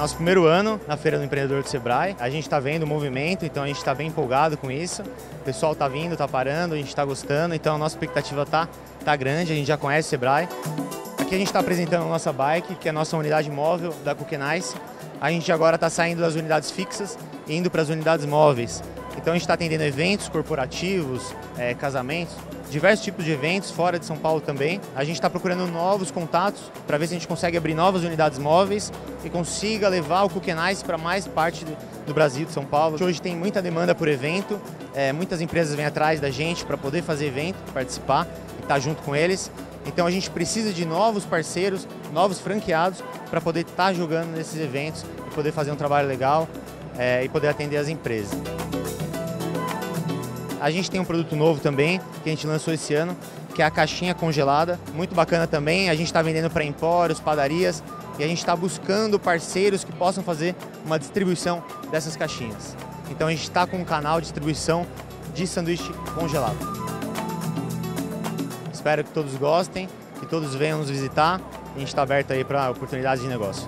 nosso primeiro ano na Feira do Empreendedor do Sebrae. A gente está vendo o movimento, então a gente está bem empolgado com isso. O pessoal está vindo, está parando, a gente está gostando, então a nossa expectativa está tá grande, a gente já conhece o Sebrae. Aqui a gente está apresentando a nossa bike, que é a nossa unidade móvel da Cookenice. A gente agora está saindo das unidades fixas e indo para as unidades móveis. Então a gente está atendendo eventos corporativos, é, casamentos, diversos tipos de eventos fora de São Paulo também. A gente está procurando novos contatos para ver se a gente consegue abrir novas unidades móveis e consiga levar o Cookenice para mais parte do, do, Brasil, de São Paulo. Hoje tem muita demanda por evento, é, muitas empresas vêm atrás da gente para poder fazer evento, participar e estar tá junto com eles. Então a gente precisa de novos parceiros, novos franqueados para poder estar tá jogando nesses eventos e poder fazer um trabalho legal é, e poder atender as empresas. A gente tem um produto novo também, que a gente lançou esse ano, que é a caixinha congelada, muito bacana também. A gente está vendendo para empórios, padarias e a gente está buscando parceiros que possam fazer uma distribuição dessas caixinhas. Então a gente está com um canal de distribuição de sanduíche congelado. Espero que todos gostem, que todos venham nos visitar. A gente está aberto aí para oportunidades de negócio.